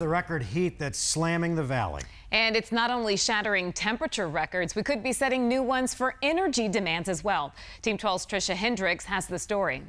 The record heat that's slamming the valley. And it's not only shattering temperature records, we could be setting new ones for energy demands as well. Team 12's Trisha Hendricks has the story.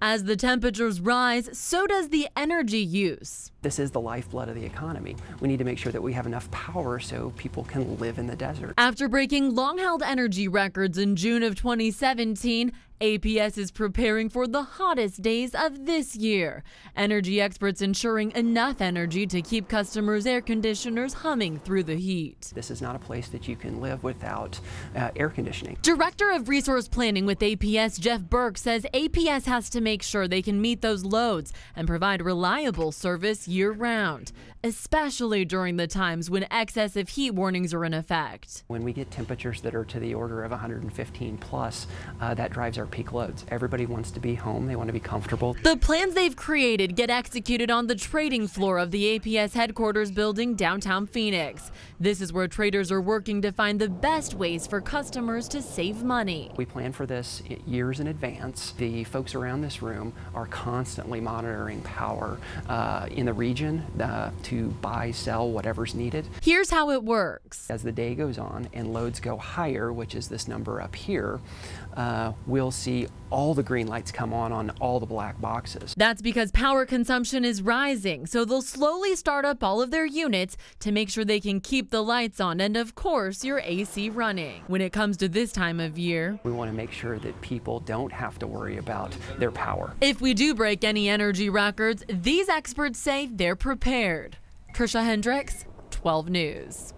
As the temperatures rise, so does the energy use. This is the lifeblood of the economy. We need to make sure that we have enough power so people can live in the desert. After breaking long held energy records in June of 2017, APS is preparing for the hottest days of this year. Energy experts ensuring enough energy to keep customers' air conditioners humming through the heat. This is not a place that you can live without uh, air conditioning. Director of Resource Planning with APS, Jeff Burke, says APS has to make sure they can meet those loads and provide reliable service year round, especially during the times when excessive heat warnings are in effect. When we get temperatures that are to the order of 115 plus, uh, that drives our peak loads. Everybody wants to be home, they want to be comfortable. The plans they've created get executed on the trading floor of the APS headquarters building downtown Phoenix. This is where traders are working to find the best ways for customers to save money. We plan for this years in advance. The folks around this room are constantly monitoring power uh, in the region uh, to buy, sell whatever's needed. Here's how it works. As the day goes on and loads go higher, which is this number up here, uh, we'll see all the green lights come on on all the black boxes. That's because power consumption is rising, so they'll slowly start up all of their units to make sure they can keep the lights on and, of course, your AC running. When it comes to this time of year, we want to make sure that people don't have to worry about their power. If we do break any energy records, these experts say they're prepared. Trisha Hendricks, 12 News.